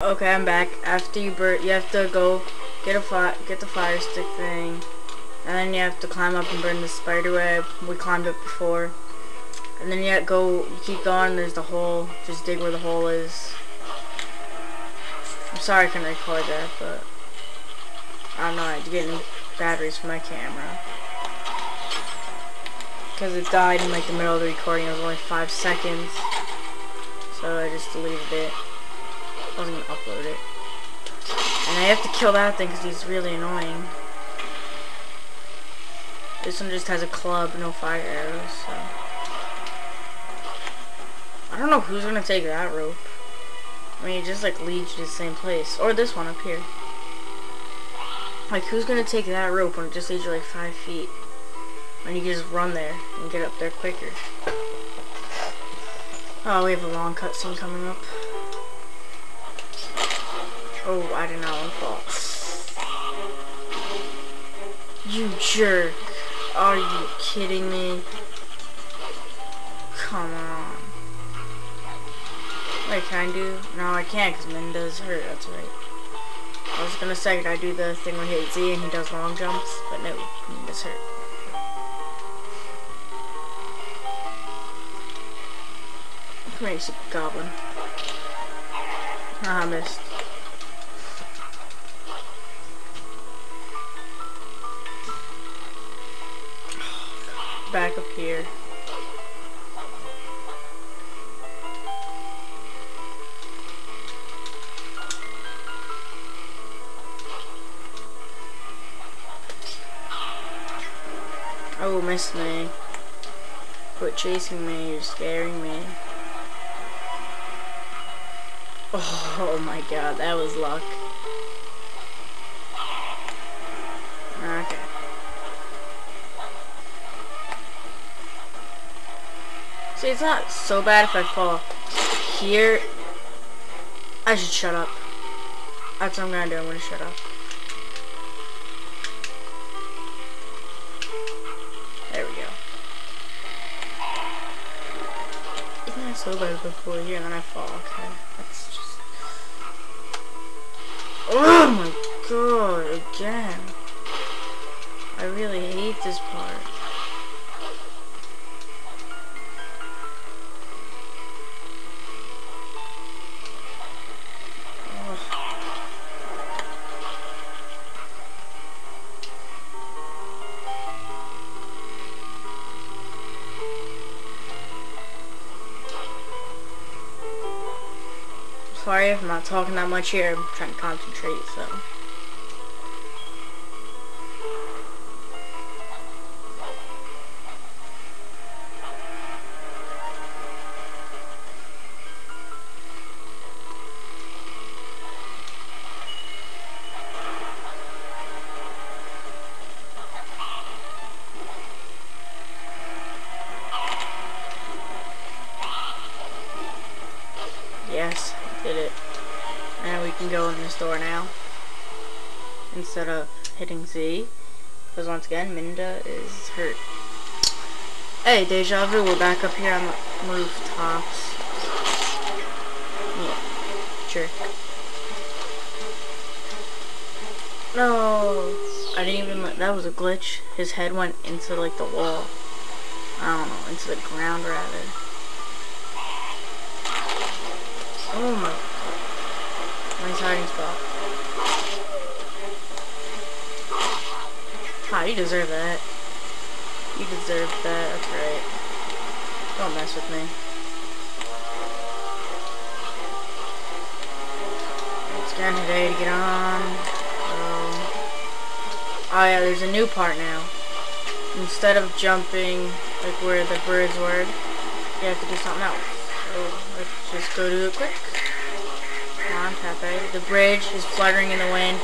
Okay, I'm back. After you burn, you have to go get a fi get the fire stick thing, and then you have to climb up and burn the spider web. We climbed up before, and then you have to go. You keep going. There's the hole. Just dig where the hole is. I'm sorry I couldn't record that, but I don't know. I had to batteries for my camera because it died in like the middle of the recording. It was only five seconds, so I just deleted it. I wasn't gonna upload it. And I have to kill that thing because he's really annoying. This one just has a club, no fire arrows, so. I don't know who's gonna take that rope. I mean, it just like leads to the same place. Or this one up here. Like, who's gonna take that rope when it just leads you like five feet? When you can just run there and get up there quicker. Oh, we have a long cutscene coming up. Oh, I did not want to fall. You jerk. Are you kidding me? Come on. Wait, can I do? No, I can't because Midna's hurt. That's right. I was gonna say, I do the thing where he hits Z and he does long jumps? But no, Midna's hurt. Come here, you goblin. Ah, I missed. Back up here. Oh, miss me. Quit chasing me, you're scaring me. Oh, oh my god, that was luck. See, it's not so bad if I fall here. I should shut up. That's what I'm gonna do. I'm gonna shut up. There we go. It's not so bad fall here and then I fall. Okay. That's just... Oh my god, again. I really hate this part. Sorry if I'm not talking that much here. I'm trying to concentrate, so. Yes, did it. And we can go in this door now. Instead of hitting Z. Because once again, Midna is hurt. Hey, Deja Vu, we're back up here on the rooftops. Yeah, jerk. No! I didn't even, that was a glitch. His head went into like the wall. I don't know, into the ground rather. Oh my. Nice hiding spot. Ah, you deserve that. You deserve that, that's right. Don't mess with me. It's today to get on. Um, oh yeah, there's a new part now. Instead of jumping like where the birds were, you have to do something else. So let's just go do it quick. Come on, Pepe. The bridge is fluttering in the wind.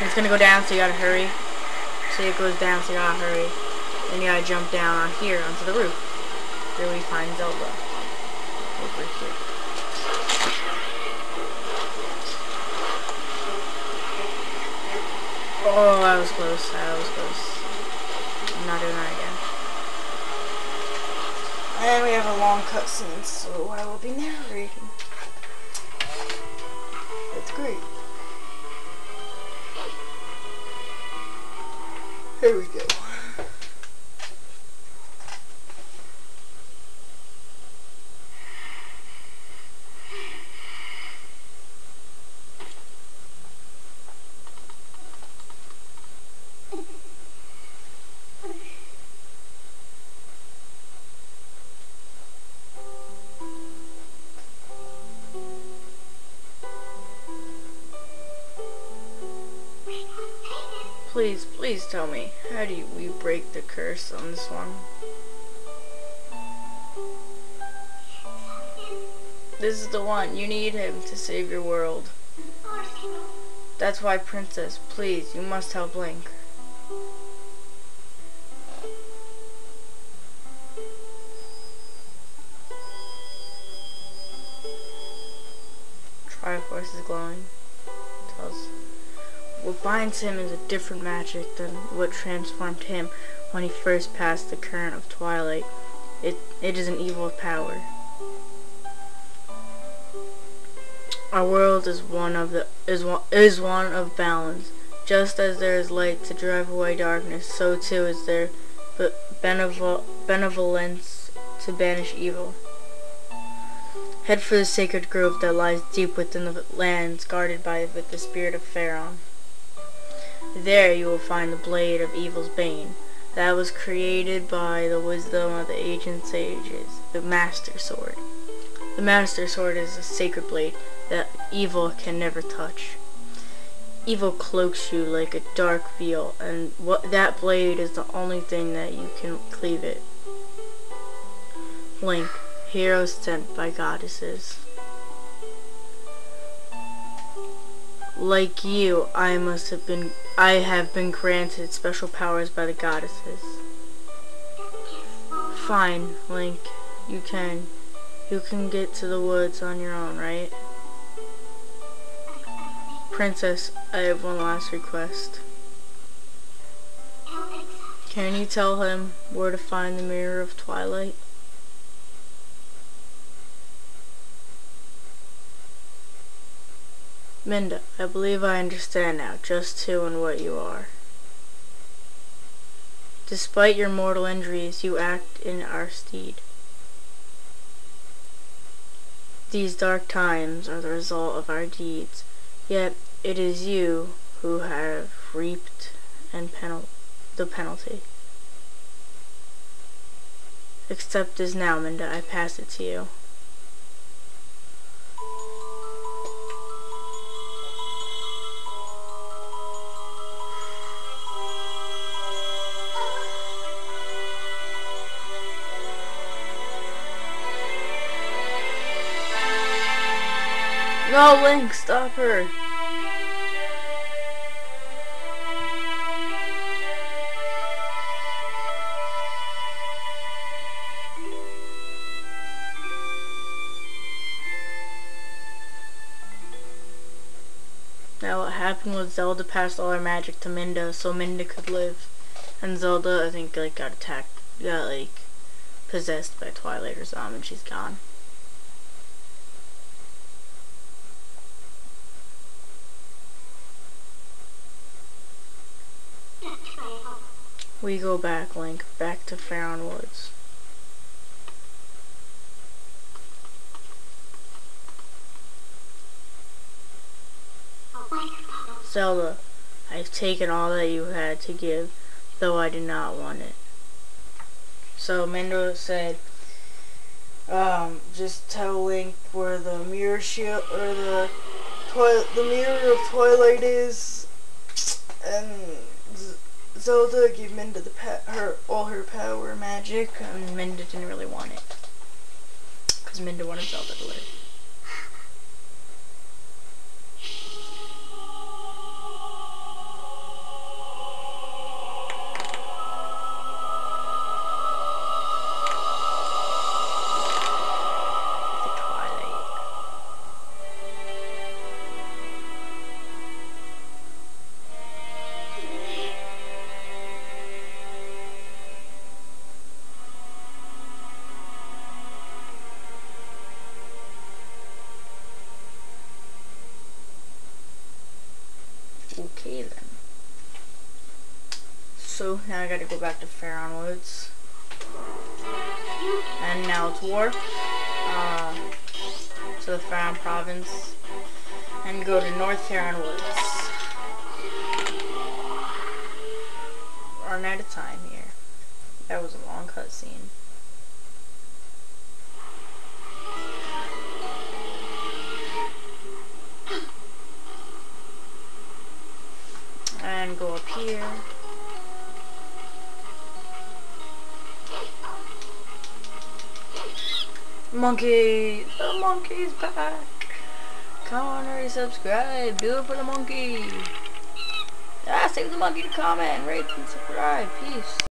It's gonna go down, so you gotta hurry. See, it goes down, so you gotta hurry. Then you gotta jump down on here, onto the roof. There we find Zelda. Over here. Oh, that was close. That was close. I'm not doing that again. And we have a long cutscene, so I will be narrating. Let's great. Here we go. Please, please tell me, how do we break the curse on this one? This is the one. You need him to save your world. That's why, Princess, please, you must help Link. Binds him is a different magic than what transformed him when he first passed the current of twilight. It it is an evil power. Our world is one of the is one is one of balance. Just as there is light to drive away darkness, so too is there benevol benevolence to banish evil. Head for the sacred grove that lies deep within the lands guarded by the spirit of Faron. There you will find the blade of evil's bane that was created by the wisdom of the ancient sages, the Master Sword. The Master Sword is a sacred blade that evil can never touch. Evil cloaks you like a dark veil, and what that blade is the only thing that you can cleave it. Link, hero sent by goddesses. Like you, I must have been I have been granted special powers by the goddesses. Fine, Link. You can. You can get to the woods on your own, right? Princess, I have one last request. Can you tell him where to find the Mirror of Twilight? Midna, I believe I understand now just who and what you are. Despite your mortal injuries, you act in our stead. These dark times are the result of our deeds, yet it is you who have reaped and penal the penalty. Accept as now, Midna, I pass it to you. No, Link, stop her. Now what happened was Zelda passed all her magic to Midna so Midna could live. And Zelda, I think, like, got attacked, got, like, possessed by Twilight or something and she's gone. We go back, Link, back to Faron Woods. Zelda, I've taken all that you had to give, though I did not want it. So Midna said, um, just tell Link where the mirror shield or the toilet, the mirror of Twilight is, and Zelda gave Midna the her all her power magic, and Midna didn't really want it. Because Midna wanted Zelda to live. Now I gotta go back to Faron Woods. And now it's warp uh, to the Faron province and go to North Faron Woods. Run out of time here. That was a long cutscene. And go up here. Monkey! The monkey's back! Come on, hurry, subscribe. Do it for the monkey. Ah, save the monkey to comment, rate, and subscribe. Peace.